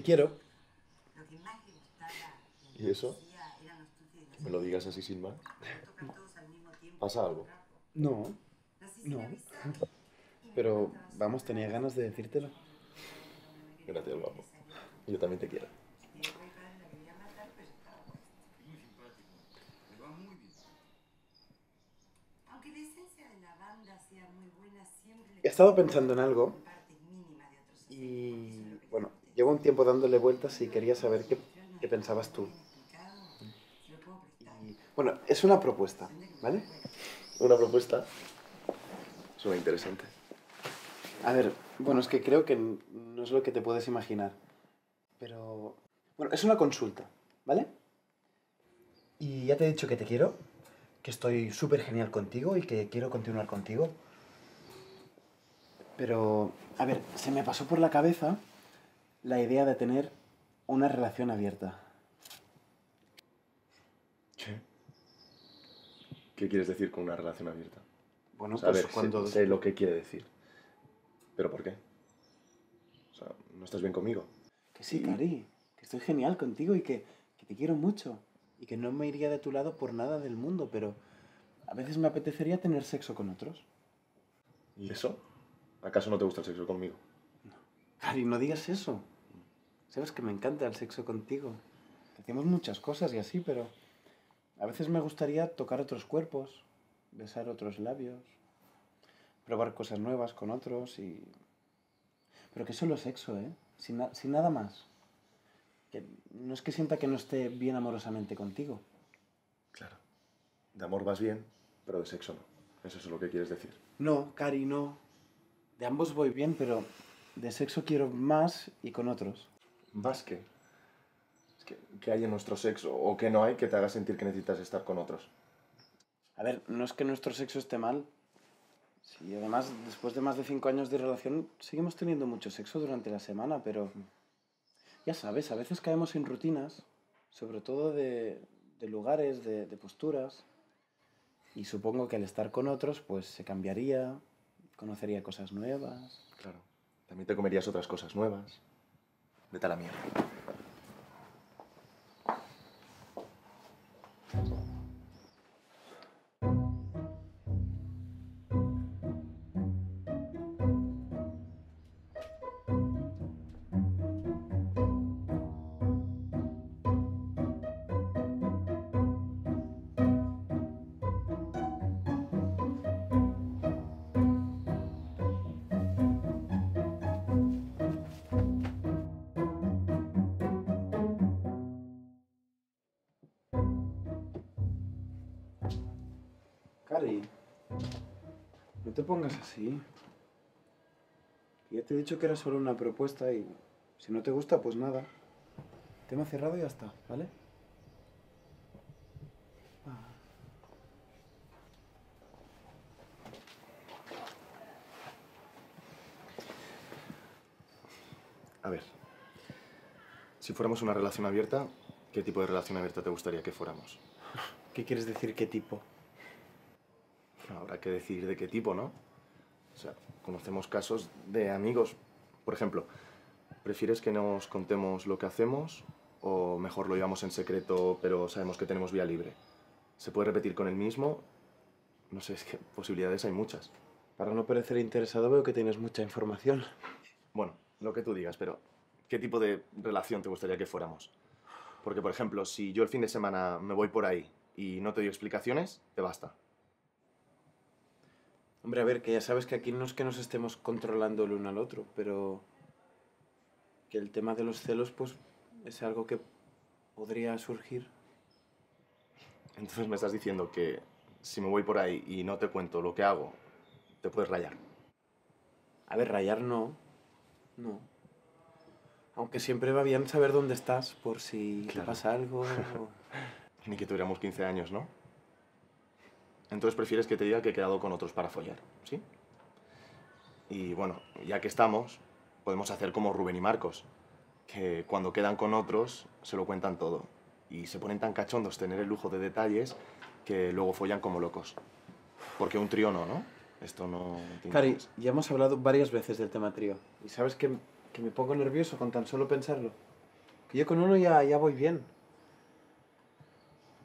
Te quiero. Lo que más le gustaba ¿Y eso? de Me lo digas así sin más. ¿Pasa algo? No, no. Pero vamos, tenía ganas de decírtelo. Gracias, guapo. Yo también te quiero. He estado pensando en algo parte mínima de otros y, bueno, llevo un tiempo dándole vueltas y quería saber qué, qué pensabas tú. Y, bueno, es una propuesta, ¿vale? Una propuesta. Suena interesante. A ver, bueno, es que creo que no es lo que te puedes imaginar. Pero, bueno, es una consulta, ¿vale? Y ya te he dicho que te quiero, que estoy súper genial contigo y que quiero continuar contigo. Pero, a ver, se me pasó por la cabeza la idea de tener una relación abierta. ¿Qué? ¿Qué quieres decir con una relación abierta? Bueno, O sea, a pues ver, sé, lo que quiere decir. ¿Pero por qué? O sea, ¿no estás bien conmigo? Que sí, Cari, que estoy genial contigo y que, que te quiero mucho. Y que no me iría de tu lado por nada del mundo, pero a veces me apetecería tener sexo con otros. ¿Y eso? ¿Acaso no te gusta el sexo conmigo? Cari, no digas eso. Sabes que me encanta el sexo contigo. Hacemos muchas cosas y así, pero a veces me gustaría tocar otros cuerpos, besar otros labios, probar cosas nuevas con otros y... Pero que solo sexo, ¿eh? Sin, na- sin nada más. Que no es que sienta que no esté bien amorosamente contigo. Claro. De amor vas bien, pero de sexo no. Eso es lo que quieres decir. No, Cari, no. De ambos voy bien, pero de sexo quiero más y con otros. ¿Más que? Es que, ¿qué hay en nuestro sexo o qué no hay que te haga sentir que necesitas estar con otros? A ver, no es que nuestro sexo esté mal. Sí, además, después de más de cinco años de relación, seguimos teniendo mucho sexo durante la semana, pero... Ya sabes, a veces caemos en rutinas, sobre todo de, de lugares, de, de posturas. Y supongo que al estar con otros, pues se cambiaría, conocería cosas nuevas. Claro. También te comerías otras cosas nuevas. Vete a la mierda. No te pongas así. Ya te he dicho que era solo una propuesta y si no te gusta, pues nada. Tema cerrado y ya está, ¿vale? A ver. Si fuéramos una relación abierta, ¿qué tipo de relación abierta te gustaría que fuéramos? ¿Qué quieres decir qué tipo? Habrá que decir de qué tipo, ¿no? O sea, conocemos casos de amigos. Por ejemplo, ¿prefieres que nos contemos lo que hacemos o mejor lo llevamos en secreto pero sabemos que tenemos vía libre? ¿Se puede repetir con el mismo? No sé, es que posibilidades hay muchas. Para no parecer interesado veo que tienes mucha información. Bueno, lo que tú digas, pero ¿qué tipo de relación te gustaría que fuéramos? Porque, por ejemplo, si yo el fin de semana me voy por ahí y no te doy explicaciones, te basta. Hombre, a ver, que ya sabes que aquí no es que nos estemos controlando el uno al otro, pero que el tema de los celos, pues, es algo que podría surgir. Entonces me estás diciendo que si me voy por ahí y no te cuento lo que hago, te puedes rayar. A ver, rayar no. No. Aunque siempre va bien saber dónde estás, por si te pasa algo. o- Ni que tuviéramos 15 años, ¿no? Entonces prefieres que te diga que he quedado con otros para follar, ¿sí? Y bueno, ya que estamos, podemos hacer como Rubén y Marcos, que cuando quedan con otros se lo cuentan todo. Y se ponen tan cachondos tener el lujo de detalles que luego follan como locos. Porque un trío no, ¿no? Esto no... tiene Cari, ya hemos hablado varias veces del tema trío. Y sabes que, que me pongo nervioso con tan solo pensarlo. Que yo con uno ya, ya voy bien.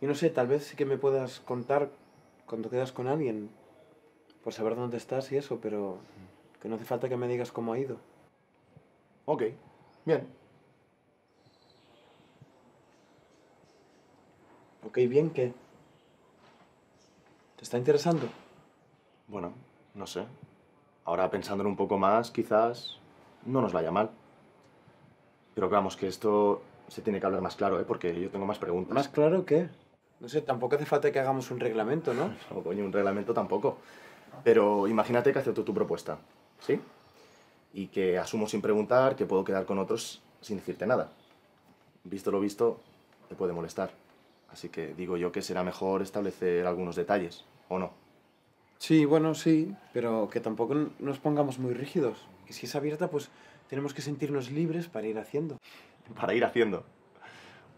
Y no sé, tal vez sí que me puedas contar cuando quedas con alguien. Por saber dónde estás y eso, pero que no hace falta que me digas cómo ha ido. Ok, bien. Ok, bien, ¿qué? ¿Te está interesando? Bueno, no sé. Ahora pensándolo un poco más, quizás no nos vaya mal. Pero vamos, que esto se tiene que hablar más claro, ¿eh? Porque yo tengo más preguntas. ¿Más claro qué? No sé, tampoco hace falta que hagamos un reglamento, ¿no? No, coño, un reglamento tampoco. Pero imagínate que acepto tu propuesta, ¿sí? Y que asumo sin preguntar que puedo quedar con otros sin decirte nada. Visto lo visto, te puede molestar. Así que digo yo que será mejor establecer algunos detalles, ¿o no? Sí, bueno, sí, pero que tampoco nos pongamos muy rígidos. Que si es abierta, pues tenemos que sentirnos libres para ir haciendo. Para ir haciendo.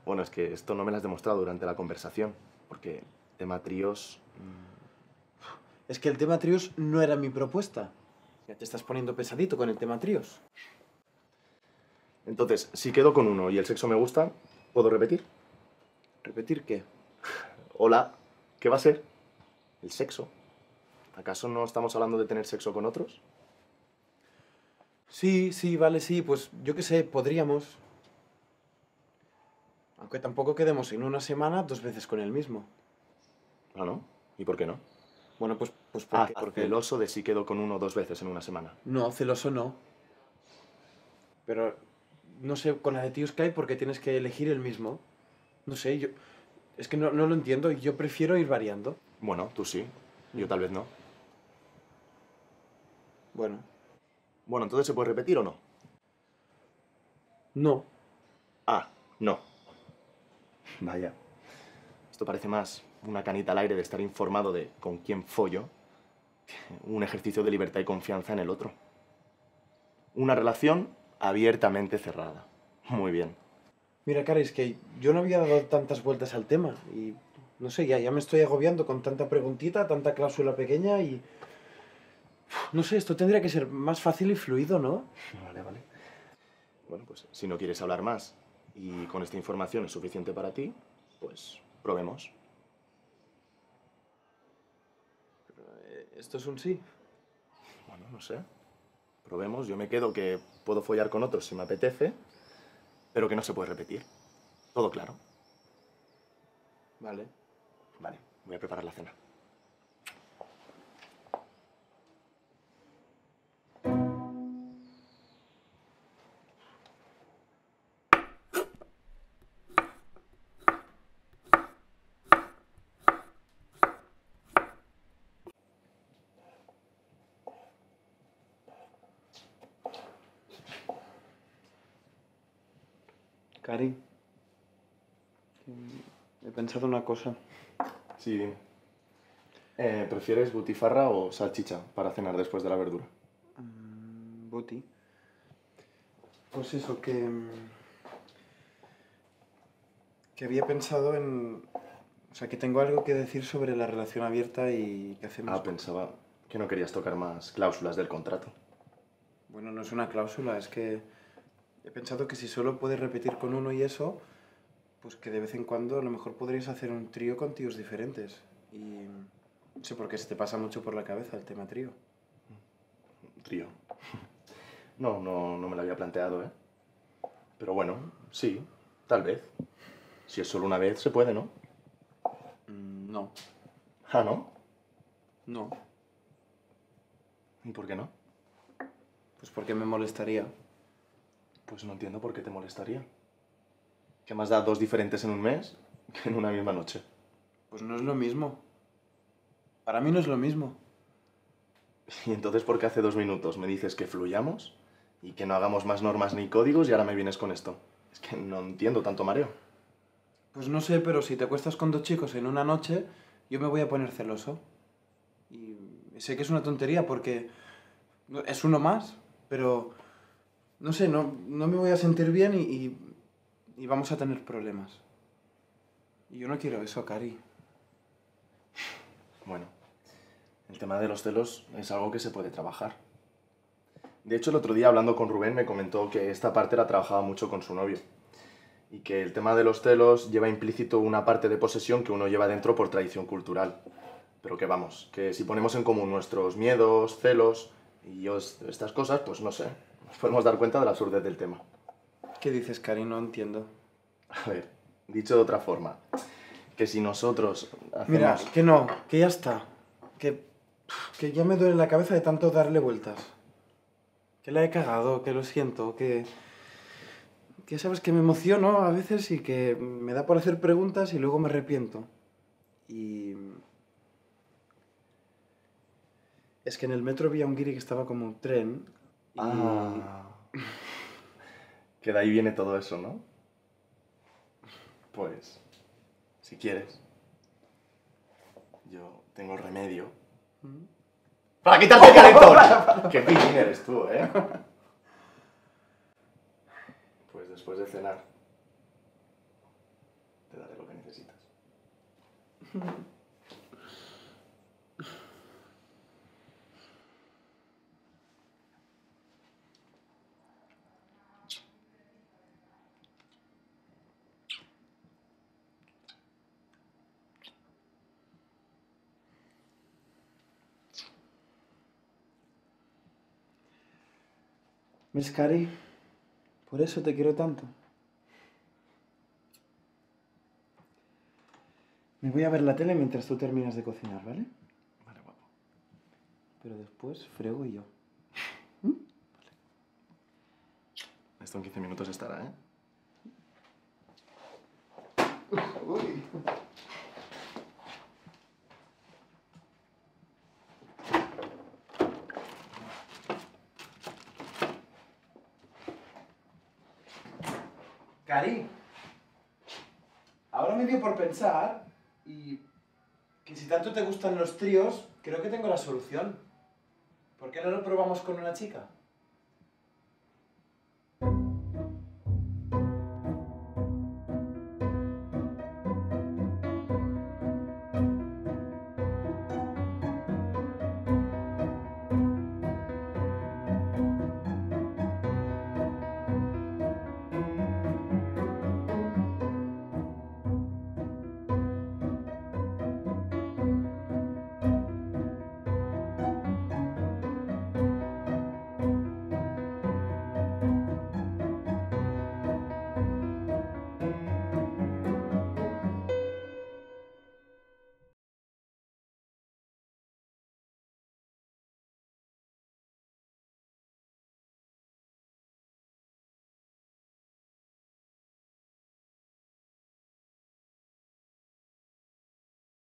Bueno, es que esto no me lo has demostrado durante la conversación, porque tema tríos... Es que el tema tríos no era mi propuesta. Ya te estás poniendo pesadito con el tema tríos. Entonces, si quedo con uno y el sexo me gusta, ¿puedo repetir? ¿Repetir qué? Hola, ¿qué va a ser? El sexo. ¿Acaso no estamos hablando de tener sexo con otros? Sí, sí, vale, sí, pues yo qué sé, podríamos. Aunque tampoco quedemos en una semana dos veces con el mismo. Ah, ¿no? ¿Y por qué no? Bueno, pues, pues Ah, porque... porque el oso de si quedo con uno dos veces en una semana. No, celoso no. Pero no sé, con la de tíos que hay, porque tienes que elegir el mismo. No sé, yo. Es que no, no lo entiendo yo prefiero ir variando. Bueno, tú sí, yo tal vez no. Bueno, Bueno, entonces se puede repetir o no? no. Ah, no. Vaya. Esto parece más una canita al aire de estar informado de con quién follo que un ejercicio de libertad y confianza en el otro. Una relación abiertamente cerrada. Muy bien. Mira, cara, es que yo no había dado tantas vueltas al tema y no sé, ya, ya me estoy agobiando con tanta preguntita, tanta cláusula pequeña y. No sé, esto tendría que ser más fácil y fluido, ¿no? Vale, vale. Bueno, pues si no quieres hablar más y con esta información es suficiente para ti, pues probemos. Esto es un sí. Bueno, no sé. Probemos. Yo me quedo que puedo follar con otros si me apetece, pero que no se puede repetir. Todo claro. Vale. Vale, voy a preparar la cena. Cari. He pensado una cosa. Sí, dime. Eh, ¿Prefieres butifarra o salchicha para cenar después de la verdura? Mm, Buti. Pues eso, que. mm, que había pensado en. O sea, que tengo algo que decir sobre la relación abierta y que hacemos. Ah, pensaba que no querías tocar más cláusulas del contrato. Bueno, no es una cláusula, es que. He pensado que si solo puedes repetir con uno y eso, pues que de vez en cuando a lo mejor podrías hacer un trío con tíos diferentes. Y. No sé por qué se te pasa mucho por la cabeza el tema trío. Trío. No, no, no me lo había planteado, ¿eh? Pero bueno, sí, tal vez. Si es solo una vez, se puede, ¿no? Mm, no, Ah, ¿no? no. ¿Y por qué no? Pues porque me molestaría. Pues no entiendo por qué te molestaría. ¿Qué más da dos diferentes en un mes que en una misma noche? Pues no es lo mismo. Para mí no es lo mismo. Y entonces, ¿por qué hace dos minutos me dices que fluyamos y que no hagamos más normas ni códigos y ahora me vienes con esto? Es que no entiendo tanto mareo. Pues no sé, pero si te acuestas con dos chicos en una noche, yo me voy a poner celoso. Y sé que es una tontería porque es uno más, pero no sé, no, no me voy a sentir bien y, y- vamos a tener problemas. Y yo no quiero eso, Cari. Bueno, el tema de los celos es algo que se puede trabajar. De hecho, el otro día hablando con Rubén me comentó que esta parte la trabajaba mucho con su novio. Y que el tema de los celos lleva implícito una parte de posesión que uno lleva dentro por tradición cultural. Pero que vamos, que si ponemos en común nuestros miedos, celos y estas cosas, pues no sé, nos podemos dar cuenta de la absurdez del tema. ¿Qué dices, Cari? No entiendo. A ver, dicho de otra forma, que si nosotros hacemos... Mira, que no, que ya está. Que, que ya me duele la cabeza de tanto darle vueltas. Que la he cagado, que lo siento, que... Que sabes que me emociono a veces y que me da por hacer preguntas y luego me arrepiento. Y... Es que en el metro vi a un guiri que estaba como un tren y... Ah. Que de ahí viene todo eso, ¿no? Pues, si quieres, yo tengo el remedio. ¡Para quitarte el calentón! ¡Qué pillín eres tú, eh! Pues después de cenar, te daré lo que necesitas. ¿Ves, Cari? Por eso te quiero tanto. Me voy a ver la tele mientras tú terminas de cocinar, ¿vale? Vale, guapo. Pero después frego yo. Esto en 15 minutos estará, ¿eh? Cari, ahora me dio por pensar y que si tanto te gustan los tríos, creo que tengo la solución. ¿Por qué no lo probamos con una chica?